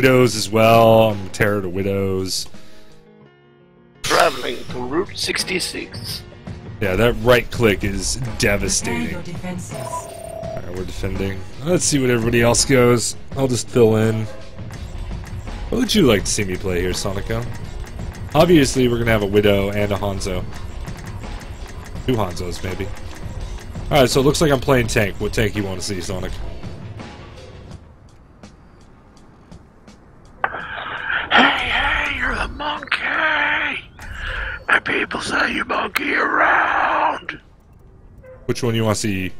Widows as well. I'm terror to widows. Traveling to Route 66. Yeah, that right click is devastating. Alright, we're defending. Let's see what everybody else goes. I'll just fill in. What would you like to see me play here, Sonico? Obviously, we're gonna have a Widow and a Hanzo. Two Hanzos, maybe. Alright, so it looks like I'm playing tank. What tank you want to see, Sonic? Which one you want to see?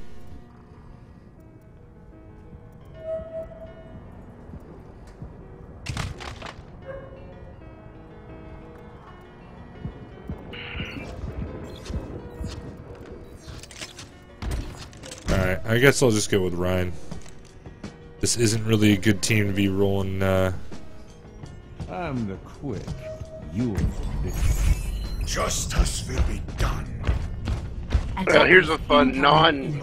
Alright, I guess I'll just go with Rein. This isn't really a good team to be rolling, uh... I'm the quick. You're the big. Justice will be done. Well, here's a fun non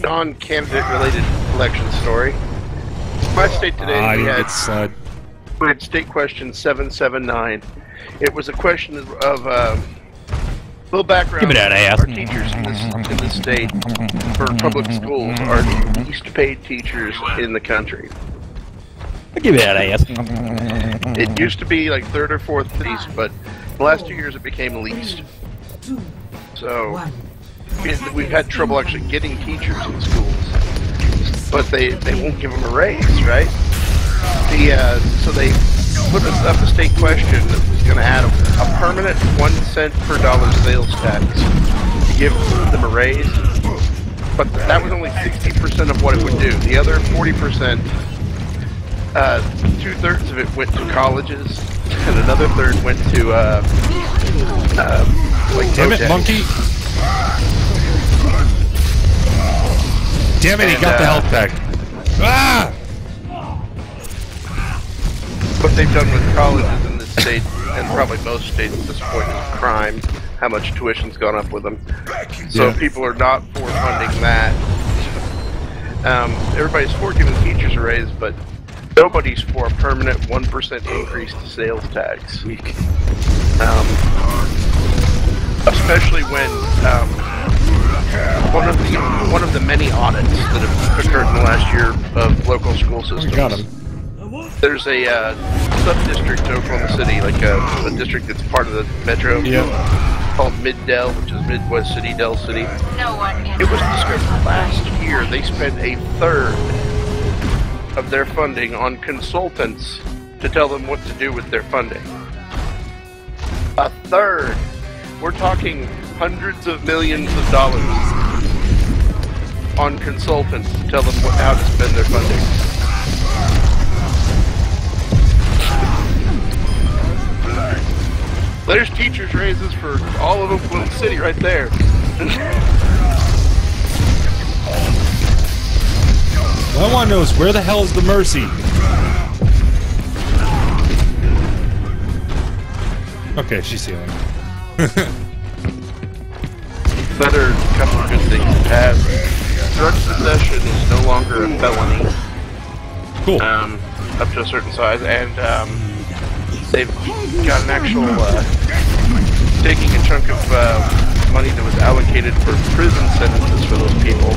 non candidate related election story. My state today I we had, get slide. we had state question seven seven nine. It was a question of, of uh, little background. Give me that ass. Our teachers in this, in this state for public schools are the least paid teachers in the country. Give me that ass. It used to be like third or fourth least, but the last two years it became least. So We've had trouble actually getting teachers in schools, but they, they won't give them a raise, right? The uh, so they put us up a state question that was going to add a, a permanent one cent per dollar sales tax to give them a raise, but that was only sixty percent of what it would do. The other forty percent, uh, two thirds of it went to colleges, and another third went to uh, uh, like Damn it, monkey! Damn it, he And, got the uh, health pack. Ah! what they've done with colleges in this state, and probably most states at this point, is crime. How much tuition's gone up with them. So Yeah. people are not for funding that. Um, everybody's for giving teachers a raise, but nobody's for a permanent one percent increase to sales tax. Um, especially when um, one of the one of the many audits that have occurred in the last year of local school systems. Got him. There's a uh, sub-district to Oklahoma City, like a, a district that's part of the metro, Yep. called Mid-Del, which is Midwest City, Del City. No one It was discovered last year they spent a third of their funding on consultants to tell them what to do with their funding. A third. We're talking hundreds of millions of dollars on consultants to tell them what, how to spend their funding. There's teachers' raises for all of Oklahoma City right there. All I want to know is where the hell is the mercy? Okay, she's healing. Better couple of good things to have. Drug possession is no longer a felony Cool. um, up to a certain size, and um, they've got an actual uh, taking a chunk of uh, money that was allocated for prison sentences for those people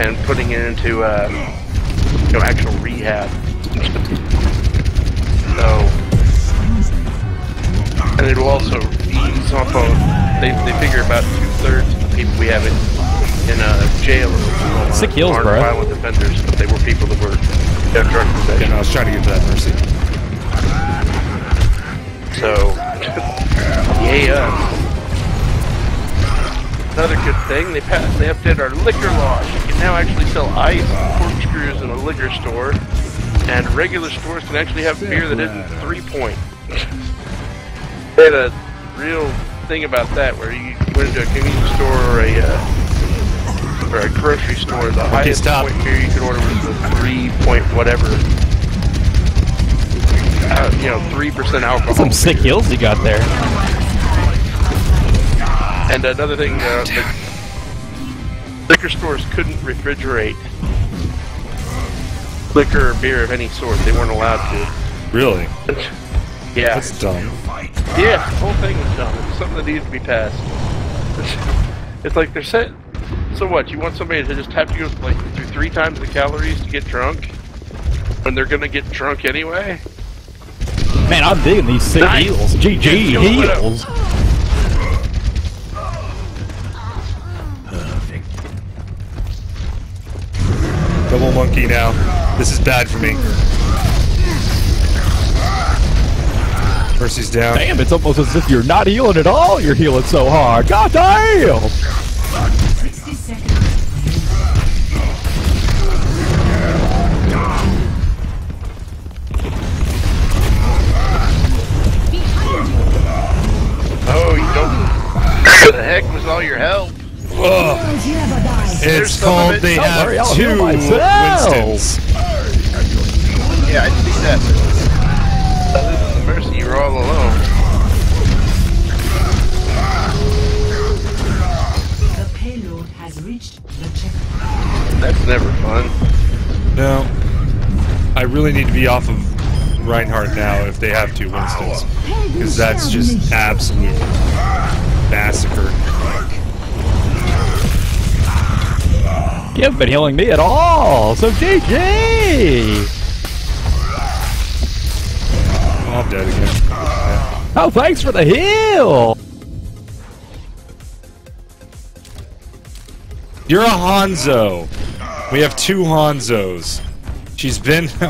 and putting it into uh, you know actual rehab. So, and it will also ease off of. They, they figure about two thirds of the people we have in in a jail in Oklahoma Sick heals, aren't bro. violent offenders, but they were people that were have drug Yeah, possession. no, I was trying to get to that mercy. So, yeah. Another good thing, they passed, they updated our liquor laws. You can now actually sell ice and corkscrews in a liquor store, and regular stores can actually have beer that isn't three point. they had a real thing about that, where you went into a convenience store or a uh, or a grocery store, the highest stop. point beer you could order was the three point whatever. Uh, you know, three percent alcohol. Some sick heals you got there. And another thing, uh, the liquor stores couldn't refrigerate liquor or beer of any sort. They weren't allowed to. Really? Yeah. That's dumb. Yeah, the whole thing is dumb. It's something that needs to be passed. It's, it's like they're set. So what? You want somebody to just have to go like through three times the calories to get drunk when they're gonna get drunk anyway? Man, I'm digging these sick Nice. heals. GG Go, Widow. heals. Double monkey now. This is bad for me. Mercy's down. Damn, it's almost as if you're not healing at all. You're healing so hard. God damn! Don't. The heck was all your help? Ugh. It's some called it. they Don't have worry, I'll two heal myself. Winstons. Yeah, I see that. Other than mercy, you were all alone. The payload has reached the checkpoint. That's never fun. No. I really need to be off of Reinhardt now if they have two Winstons. Because that's just absolute massacre. You haven't been healing me at all. So GG. Oh, I'm dead again. Yeah. Oh, thanks for the heal. You're a Hanzo. We have two Hanzos. She's been.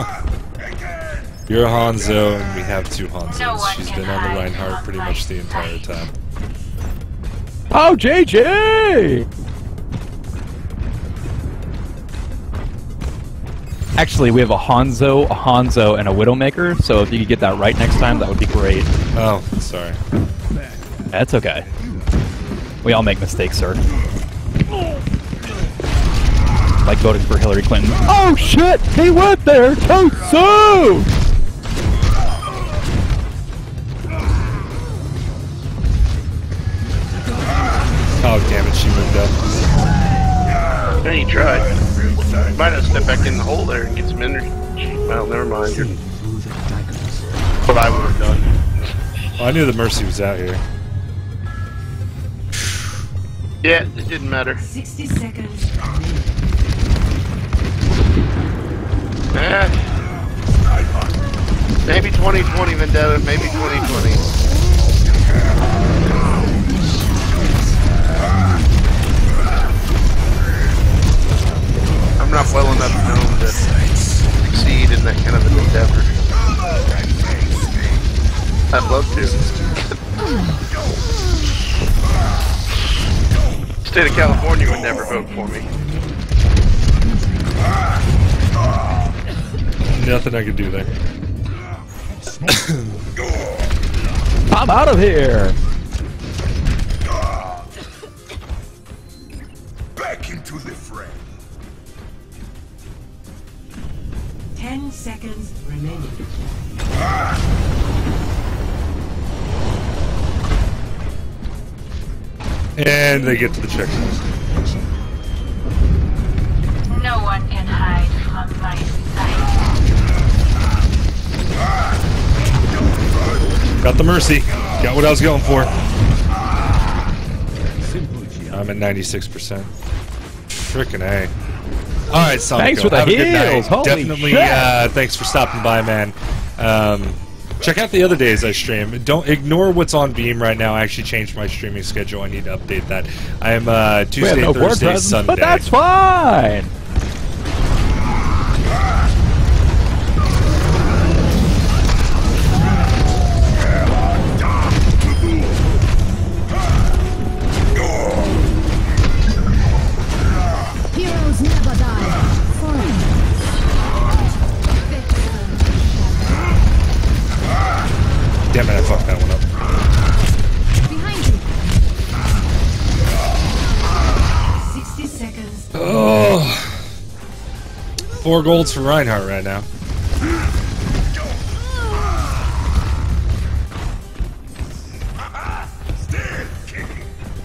You're a Hanzo, and we have two Hanzos. No one She's can been on the hide Reinhardt pretty much the entire time. Oh, JJ! Actually, we have a Hanzo, a Hanzo, and a Widowmaker. So if you could get that right next time, that would be great. Oh, sorry. That's okay. We all make mistakes, sir. Like voting for Hillary Clinton. Oh shit! He went there too soon! She moved up. Then he tried. Might have stepped back in the hole there and get some energy. Well, never mind. You're... What I would have done. Oh, I knew the Mercy was out here. Yeah, it didn't matter. 60 seconds. Eh. Maybe 2020 Vendetta, maybe 2020. State of California would never vote for me. Nothing I could do there. I'm out of here! Back into the fray. 10 seconds remaining. And they get to the checkpoint. No one can hide from my sight. Got the Mercy. Got what I was going for. I'm at 96%. Frickin' A. Alright, Sonic. Thanks for the Have a good night. heals. Holy Definitely, shit. uh, thanks for stopping by, man. Um, check out the other days I stream. Don't ignore what's on Beam right now. I actually changed my streaming schedule. I need to update that. I am uh, Tuesday, no Thursday, presence, Sunday. but that's fine! Four golds for Reinhardt right now.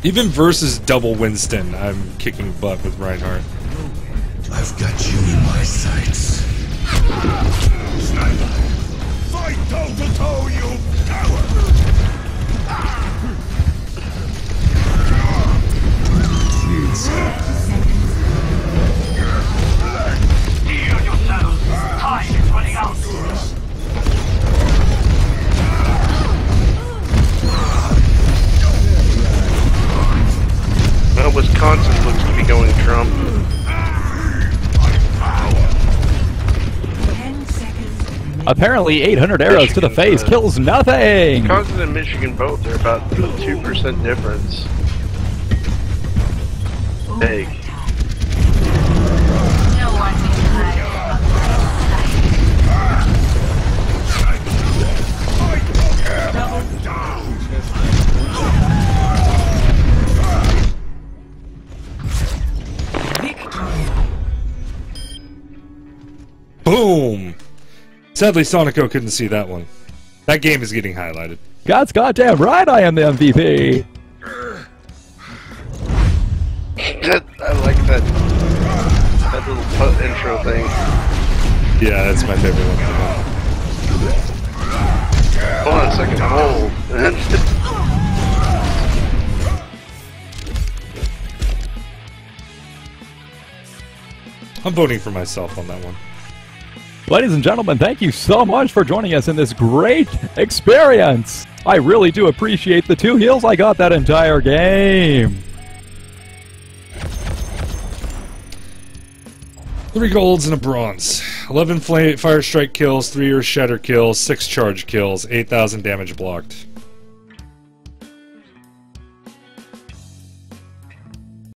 Even versus double Winston, I'm kicking butt with Reinhardt. I've got you in my sights. Sniper, fight! Apparently, 800 arrows to the face uh, kills nothing. Wisconsin and Michigan both are about two percent difference. Big. Sadly, Sonico couldn't see that one. That game is getting highlighted. God's goddamn right, I am the MVP. I like that that little pu- intro thing. Yeah, that's my favorite one. Hold on a second, I'm old. I'm voting for myself on that one. Ladies and gentlemen, thank you so much for joining us in this great experience. I really do appreciate the two heals I got that entire game. Three golds and a bronze. 11 fla- fire strike kills, 3 earth shatter kills, 6 charge kills, 8,000 damage blocked.